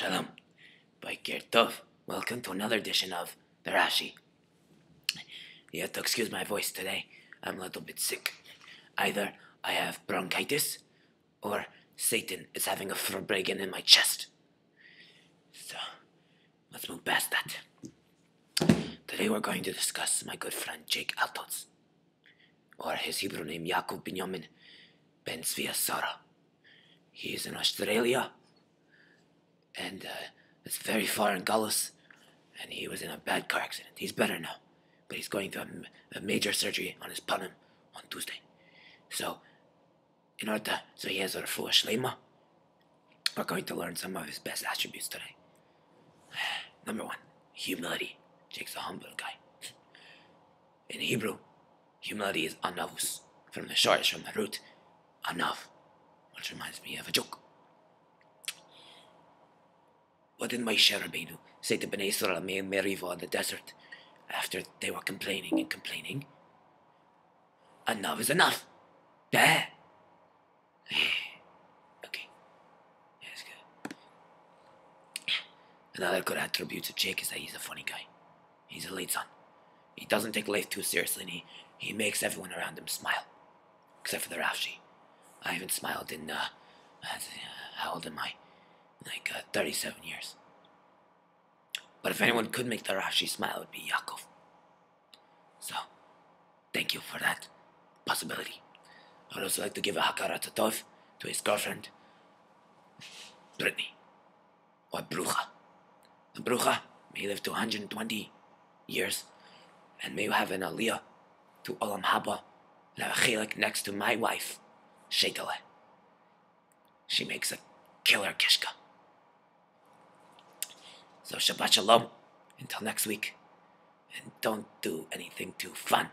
Shalom. Boker Tov. Welcome to another edition of the Rafshi. You have to excuse my voice today. I'm a little bit sick. Either I have bronchitis or Satan is having a farbrengen in my chest. So, let's move past that. Today we're going to discuss my good friend Jake Altos, or his Hebrew name Yaakov Binyamin Ben Tzvia Sara. He is in Australia, and uh, it's very far in Gullis, and he was in a bad car accident. He's better now, but he's going through a major surgery on his panim on Tuesday. So, in order to, so he has a refuah shlema, we're going to learn some of his best attributes today. Number one, humility. Jake's a humble guy. In Hebrew, humility is anavus, from the shorish, from the root, anav, which reminds me of a joke. What did Moshe Rabbeinu say to Bnei Israel and Merivo in the desert after they were complaining and complaining? Enough is enough. Bah. okay. Yes, good. Another good attribute of Jake is that he's a funny guy. He's a leitzan. He doesn't take life too seriously and he, he makes everyone around him smile. Except for the Rafshi. I haven't smiled in, uh, uh, how old am I? Like, uh, 37 years. But if anyone could make the Rafshi smile, it would be Yaakov. So, thank you for that possibility. I'd also like to give a hakarat tov to his girlfriend, Brittany, or Brucha. Brucha may live to 120 years, and may you have an aliyah to Olam Haba, and have a chelik next to my wife, Sheitale. She makes a killer kishka. So Shabbat Shalom until next week. And don't do anything too fun.